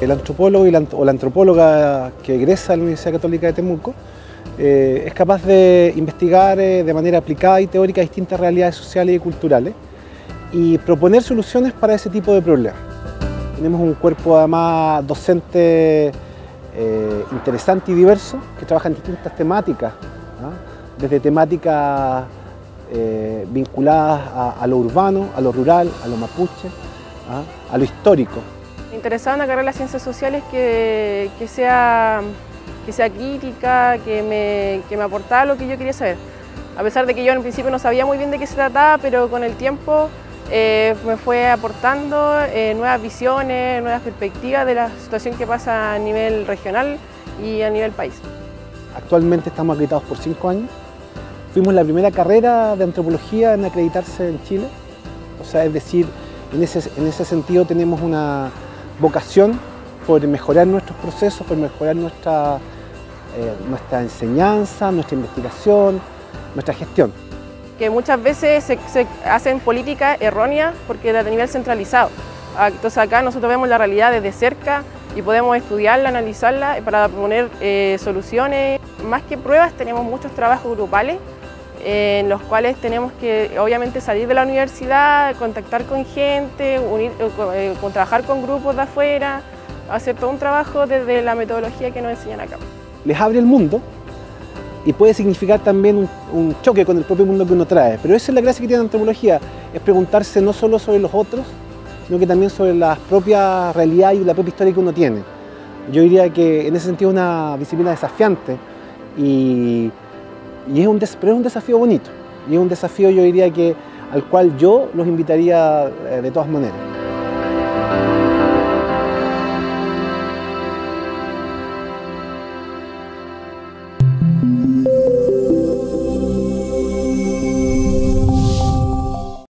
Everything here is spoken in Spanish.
el antropólogo o la antropóloga que egresa a la Universidad Católica de Temuco eh, es capaz de investigar eh, de manera aplicada y teórica distintas realidades sociales y culturales y proponer soluciones para ese tipo de problemas. Tenemos un cuerpo además docente interesante y diverso que trabaja en distintas temáticas, desde temáticas vinculadas a, lo urbano, a lo rural, a lo mapuche, a lo histórico. Me interesaba una carrera de las ciencias sociales que, sea, que sea crítica, que me, que me aportara lo que yo quería saber. A pesar de que yo en principio no sabía muy bien de qué se trataba, pero con el tiempo eh, me fue aportando eh, nuevas visiones, nuevas perspectivas de la situación que pasa a nivel regional y a nivel país. Actualmente estamos acreditados por cinco años. Fuimos la primera carrera de antropología en acreditarse en Chile. O sea, es decir, en ese, en ese sentido tenemos una, vocación por mejorar nuestros procesos, por mejorar nuestra, eh, nuestra enseñanza, nuestra investigación, nuestra gestión. Que muchas veces se, hacen políticas erróneas porque a nivel centralizado. Ah, entonces acá nosotros vemos la realidad desde cerca y podemos estudiarla, analizarla para proponer eh, soluciones. Más que pruebas tenemos muchos trabajos grupales en los cuales tenemos que obviamente salir de la universidad, contactar con gente, unir, eh, eh, trabajar con grupos de afuera, hacer todo un trabajo desde la metodología que nos enseñan acá. Les abre el mundo y puede significar también un, choque con el propio mundo que uno trae, pero esa es la gracia que tiene la antropología, es preguntarse no solo sobre los otros, sino que también sobre la propia realidad y la propia historia que uno tiene. Yo diría que en ese sentido es una disciplina desafiante y y es un pero es un desafío bonito, y es un desafío yo diría que al cual yo los invitaría eh, de todas maneras.